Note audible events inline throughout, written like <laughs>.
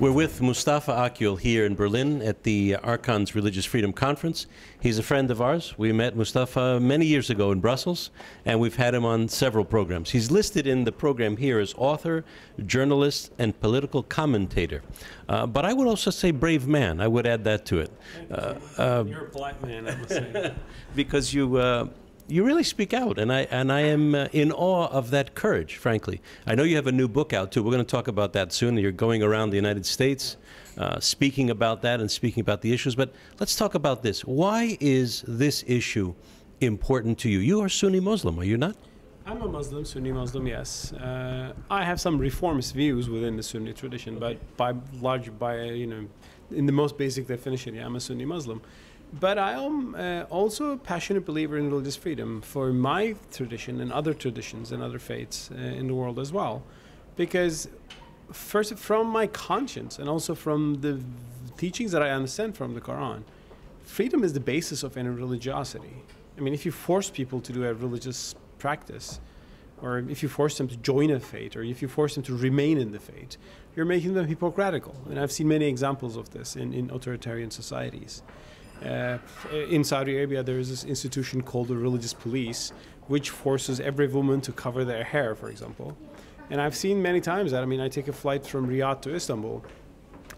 We're with Mustafa Akyol here in Berlin at the Archons Religious Freedom Conference. He's a friend of ours. We met Mustafa many years ago in Brussels, and we've had him on several programs. He's listed in the program here as author, journalist, and political commentator. Uh, but I would also say brave man. I would add that to it. Uh, uh, You're a black man, I must say. <laughs> <laughs> because you uh, you really speak out, and I and I am uh, in awe of that courage. Frankly, I know you have a new book out too. We're going to talk about that soon. You're going around the United States, uh, speaking about that and speaking about the issues. But let's talk about this. Why is this issue important to you? You are Sunni Muslim, are you not? I'm a Muslim, Sunni Muslim, yes. Uh, I have some reformist views within the Sunni tradition, but by large, by you know, in the most basic definition, yeah, I'm a Sunni Muslim. But I am uh, also a passionate believer in religious freedom for my tradition and other traditions and other faiths uh, in the world as well. Because, first, from my conscience and also from the teachings that I understand from the Quran, freedom is the basis of any religiosity. I mean, if you force people to do a religious practice, or if you force them to join a faith, or if you force them to remain in the faith, you're making them hypocritical. And I've seen many examples of this in, in authoritarian societies. Uh, in Saudi Arabia, there is this institution called the religious police, which forces every woman to cover their hair, for example. And I've seen many times that. I mean, I take a flight from Riyadh to Istanbul.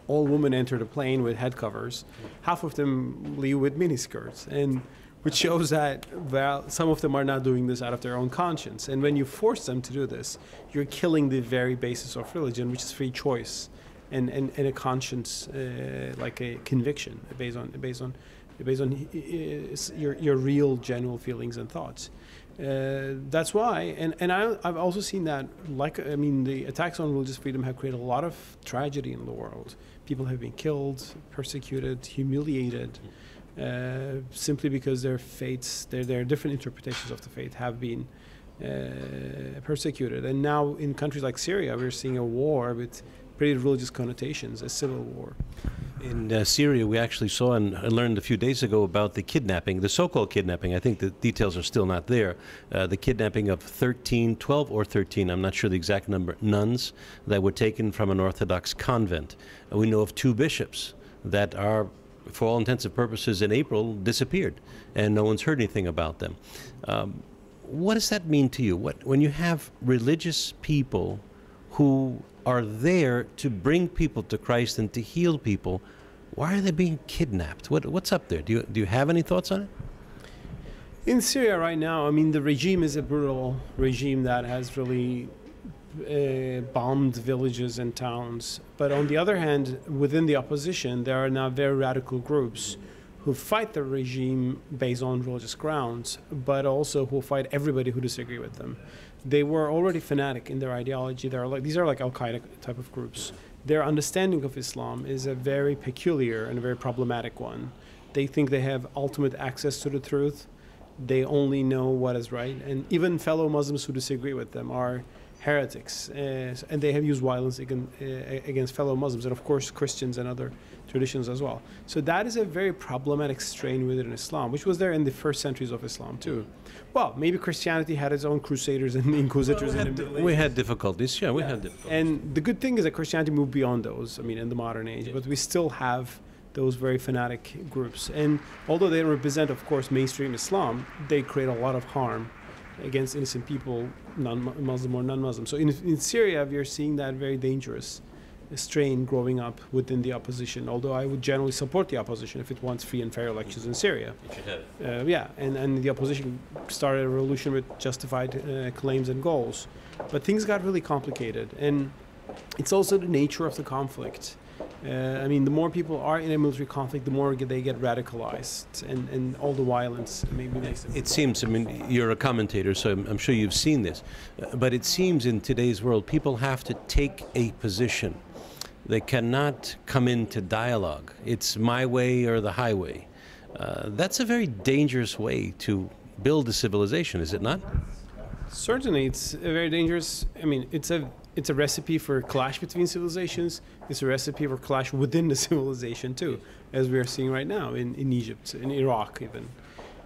All women enter the plane with head covers. Half of them leave with miniskirts, and which shows that well, some of them are not doing this out of their own conscience. And when you force them to do this, you're killing the very basis of religion, which is free choice and, and, and a conscience, uh, like a conviction based on based on based on uh, your your real general feelings and thoughts. Uh, that's why, and, and I, I've also seen that, like, I mean, the attacks on religious freedom have created a lot of tragedy in the world. People have been killed, persecuted, humiliated, uh, simply because their faiths, their, their different interpretations of the faith have been uh, persecuted. And now in countries like Syria, we're seeing a war with pretty religious connotations, a civil war. In uh, Syria, we actually saw and learned a few days ago about the kidnapping, the so called kidnapping. I think the details are still not there. Uh, the kidnapping of 13, 12 or 13, I'm not sure the exact number, nuns that were taken from an Orthodox convent. Uh, we know of two bishops that are, for all intents and purposes, in April disappeared, and no one's heard anything about them. Um, what does that mean to you? What, when you have religious people who are there to bring people to Christ and to heal people, why are they being kidnapped? What, what's up there? Do you, do you have any thoughts on it? In Syria right now, I mean, the regime is a brutal regime that has really uh, bombed villages and towns. But on the other hand, within the opposition, there are now very radical groups who fight the regime based on religious grounds, but also who fight everybody who disagree with them they were already fanatic in their ideology. They are like these are like Al Qaeda type of groups. Their understanding of Islam is a very peculiar and a very problematic one. They think they have ultimate access to the truth. They only know what is right, and even fellow Muslims who disagree with them are heretics, uh, and they have used violence against, uh, against fellow Muslims, and of course Christians and other traditions as well. So that is a very problematic strain within Islam, which was there in the first centuries of Islam too. Well, maybe Christianity had its own crusaders and <laughs> inquisitors. Well, we, had, we had difficulties. Yeah, we yeah. had difficulties. And the good thing is that Christianity moved beyond those. I mean, in the modern age, but we still have those very fanatic groups. And although they represent, of course, mainstream Islam, they create a lot of harm against innocent people, non-Muslim or non-Muslim. So in, in Syria, we are seeing that very dangerous strain growing up within the opposition. Although I would generally support the opposition if it wants free and fair elections in Syria. It should have. Uh, yeah, and, and the opposition started a revolution with justified uh, claims and goals. But things got really complicated. And it's also the nature of the conflict. Uh, I mean, the more people are in a military conflict, the more they get radicalized, and, and all the violence maybe makes them. It seems, I mean, you're a commentator, so I'm, I'm sure you've seen this, uh, but it seems in today's world, people have to take a position. They cannot come into dialogue. It's my way or the highway. Uh, that's a very dangerous way to build a civilization, is it not? Certainly, it's a very dangerous. I mean, it's a it's a recipe for a clash between civilizations. It's a recipe for clash within the <laughs> civilization too, as we are seeing right now in, in Egypt, in Iraq even.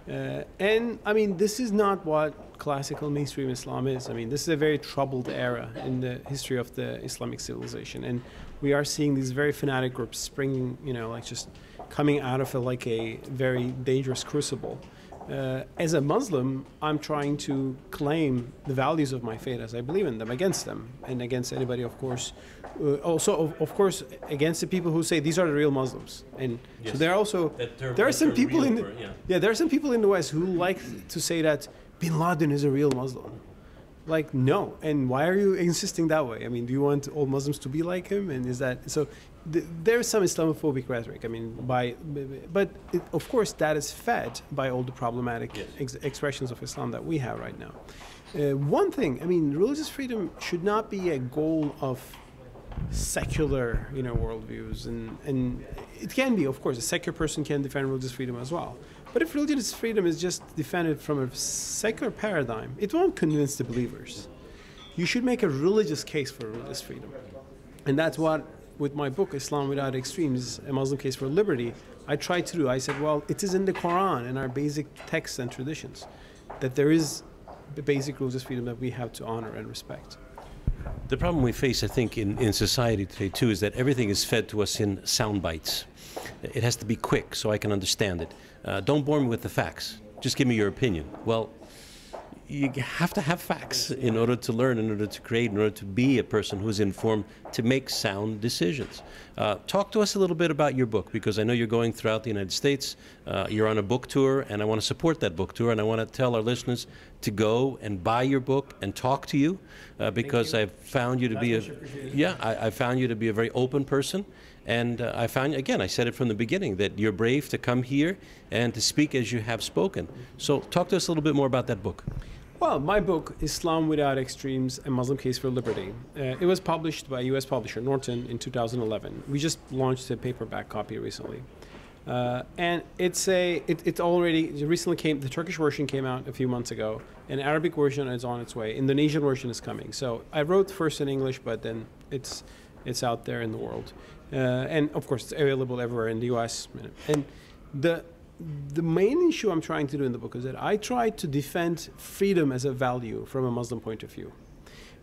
Uh, and I mean, this is not what classical mainstream Islam is. I mean, this is a very troubled era in the history of the Islamic civilization, and we are seeing these very fanatic groups springing, you know, like just coming out of a, like a very dangerous crucible. Uh, as a Muslim, I'm trying to claim the values of my faith as I believe in them against them and against anybody, of course. Uh, also, of, of, course, against the people who say these are the real Muslims. And yes. so there are also there are some people in the, yeah. yeah there are some people in the West who like to say that Bin Laden is a real Muslim like no. And why are you insisting that way? I mean do you want all muslims to be like him? And is that so th- there's some islamophobic rhetoric i mean by but it, of course that is fed by all the problematic yes. ex- expressions of islam that we have right now. Uh, one thing i mean religious freedom should not be a goal of secular you know worldviews. And and it can be of course a secular person can defend religious freedom as well but if religious freedom is just defended from a secular paradigm, it won't convince the believers. You should make a religious case for religious freedom. And that's what, with my book, Islam Without Extremes, A Muslim Case for Liberty, I tried to do. I said, well, it is in the Quran and our basic texts and traditions that there is the basic religious freedom that we have to honor and respect. The problem we face, I think, in, in society today, too, is that everything is fed to us in sound bites. It has to be quick so I can understand it. Uh, don't bore me with the facts. Just give me your opinion. Well, you have to have facts in order to learn, in order to create, in order to be a person who's informed to make sound decisions. Uh, talk to us a little bit about your book because I know you're going throughout the United States. Uh, you're on a book tour, and I want to support that book tour, and I want to tell our listeners to go and buy your book and talk to you uh, because you. I've found you to be a yeah I, I, found you to be a very open person. And uh, I found, again, I said it from the beginning, that you're brave to come here and to speak as you have spoken. So, talk to us a little bit more about that book. Well, my book, Islam Without Extremes A Muslim Case for Liberty, uh, it was published by US publisher Norton in 2011. We just launched a paperback copy recently. Uh, and it's a it, it already recently came the Turkish version came out a few months ago. An Arabic version is on its way. Indonesian version is coming. So I wrote first in English, but then it's it's out there in the world, uh, and of course it's available everywhere in the U.S. And the the main issue I'm trying to do in the book is that I try to defend freedom as a value from a Muslim point of view.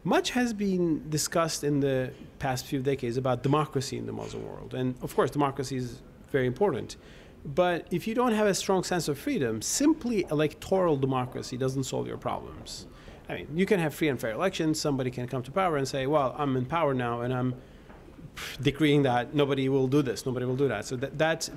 Much has been discussed in the past few decades about democracy in the Muslim world. And of course, democracy is very important. But if you don't have a strong sense of freedom, simply electoral democracy doesn't solve your problems. I mean, you can have free and fair elections. Somebody can come to power and say, well, I'm in power now and I'm decreeing that nobody will do this, nobody will do that. So that, that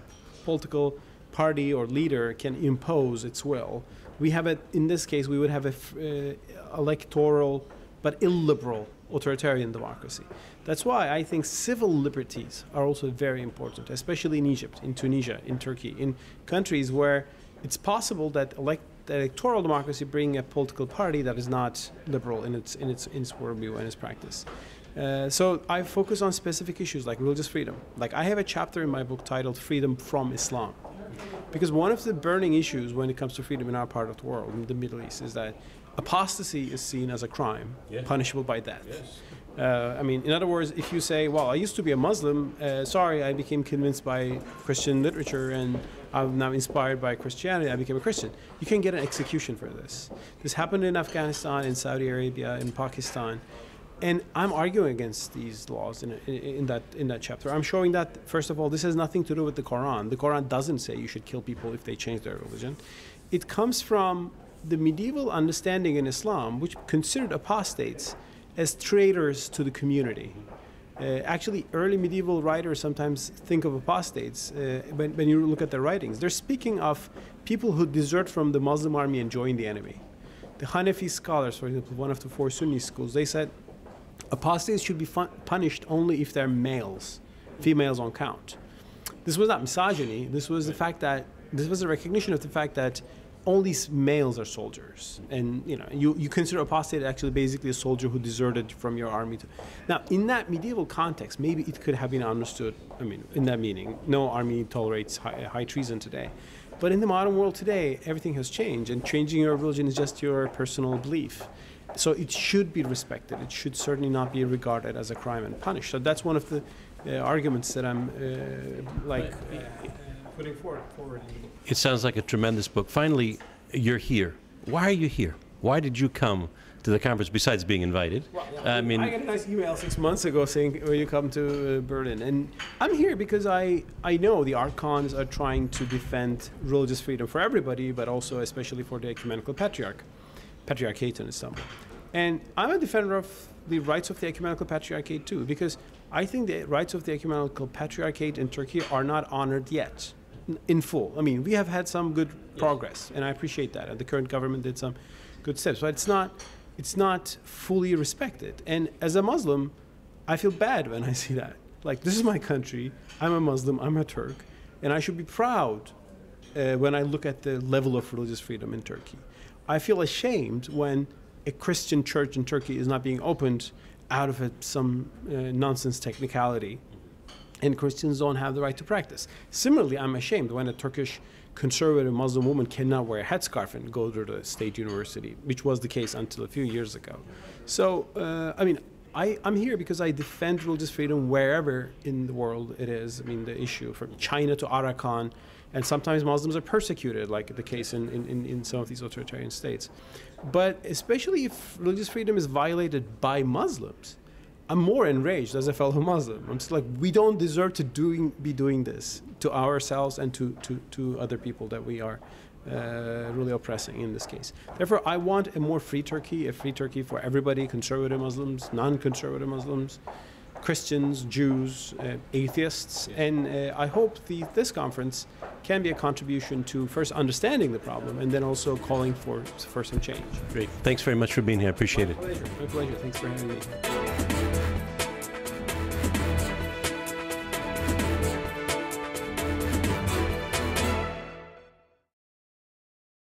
political party or leader can impose its will. We have it in this case. We would have a uh, electoral but illiberal authoritarian democracy. That's why I think civil liberties are also very important, especially in Egypt, in Tunisia, in Turkey, in countries where it's possible that elect, electoral democracy bring a political party that is not liberal in its in its in its worldview and its practice. Uh, so I focus on specific issues like religious freedom. Like I have a chapter in my book titled "Freedom from Islam." Because one of the burning issues when it comes to freedom in our part of the world, in the Middle East, is that apostasy is seen as a crime, yeah. punishable by death. Yes. Uh, I mean, in other words, if you say, "Well, I used to be a Muslim. Uh, sorry, I became convinced by Christian literature, and I'm now inspired by Christianity. I became a Christian." You can get an execution for this. This happened in Afghanistan, in Saudi Arabia, in Pakistan and I'm arguing against these laws in, in, in, that in that chapter. I'm showing that first of all, this has nothing to do with the Quran. The Quran doesn't say you should kill people if they change their religion. It comes from the medieval understanding in Islam, which considered apostates as traitors to the community. Uh, actually, early medieval writers sometimes think of apostates uh, when, when you look at their writings. They're speaking of people who desert from the Muslim army and join the enemy. The Hanafi scholars, for example, one of the four Sunni schools, they said apostates should be punished only if they're males. Females don't count. This was not misogyny. This was the fact that this was a recognition of the fact that only males are soldiers, and you know you, you consider apostate actually basically a soldier who deserted from your army. To, now, in that medieval context, maybe it could have been understood. I mean, in that meaning, no army tolerates high, high treason today. But in the modern world today, everything has changed, and changing your religion is just your personal belief so it should be respected. It should certainly not be regarded as a crime and punished. So that's one of the uh, arguments that I'm uh, like. Uh, putting forward. forward in the book. It sounds like a tremendous book. Finally, you're here. Why are you here? Why did you come to the conference besides being invited? I mean, I got a nice email six months ago saying, "Will you come to uh, Berlin?" And I'm here because I I know the archons are trying to defend religious freedom for everybody, but also especially for the ecumenical patriarch, patriarchate in Istanbul. And I'm a defender of the rights of the ecumenical patriarchate too, because I think the rights of the ecumenical patriarchate in Turkey are not honored yet in full. I mean, we have had some good progress, and I appreciate that. And the current government did some good steps, but it's not it's not fully respected. And as a Muslim, I feel bad when I <laughs> see that. Like this is my country. I'm a Muslim. I'm a Turk, and I should be proud uh, when I look at the level of religious freedom in Turkey. I feel ashamed when a Christian church in Turkey is not being opened out of a, some uh, nonsense technicality, and Christians don't have the right to practice. Similarly, I'm ashamed when a Turkish conservative Muslim woman cannot wear a headscarf and go to the state university, which was the case until a few years ago. So, uh, I mean, I, I'm here because I defend religious freedom wherever in the world it is. I mean, the issue from China to Arakan, and sometimes Muslims are persecuted, like the case in, in, in some of these authoritarian states. But especially if religious freedom is violated by Muslims, I'm more enraged as a fellow Muslim. I'm just like, we don't deserve to doing, be doing this to ourselves and to, to, to other people that we are uh, really oppressing in this case. Therefore, I want a more free Turkey, a free Turkey for everybody conservative Muslims, non conservative Muslims, Christians, Jews, uh, atheists. And uh, I hope the, this conference can be a contribution to first understanding the problem and then also calling for, for some change. great. Thanks very much for being here. I appreciate it. Pleasure. My pleasure. Thanks for having me.